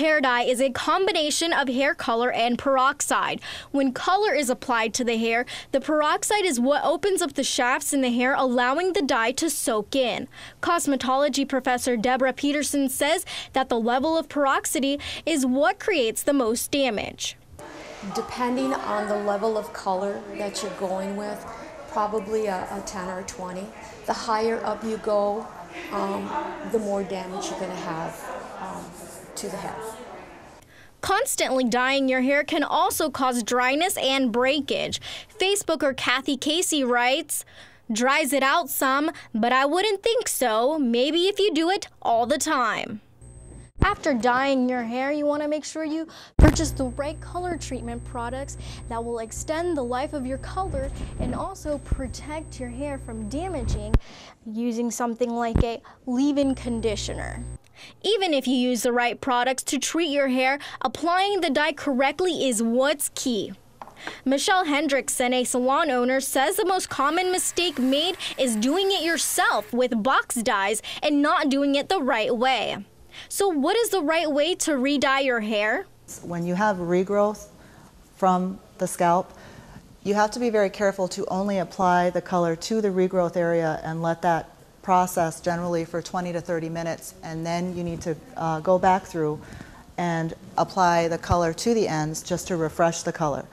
Hair dye is a combination of hair color and peroxide. When color is applied to the hair, the peroxide is what opens up the shafts in the hair, allowing the dye to soak in. Cosmetology professor Deborah Peterson says that the level of peroxide is what creates the most damage. Depending on the level of color that you're going with, probably a, a 10 or a 20. The higher up you go, um, the more damage you're going to have um, to the hair. Constantly dyeing your hair can also cause dryness and breakage. Facebooker Kathy Casey writes, Dries it out some, but I wouldn't think so. Maybe if you do it all the time. After dyeing your hair, you want to make sure you purchase the right color treatment products that will extend the life of your color and also protect your hair from damaging using something like a leave-in conditioner. Even if you use the right products to treat your hair, applying the dye correctly is what's key. Michelle Hendrickson, a salon owner, says the most common mistake made is doing it yourself with box dyes and not doing it the right way. So what is the right way to re-dye your hair? When you have regrowth from the scalp, you have to be very careful to only apply the color to the regrowth area and let that process generally for 20 to 30 minutes and then you need to uh, go back through and apply the color to the ends just to refresh the color.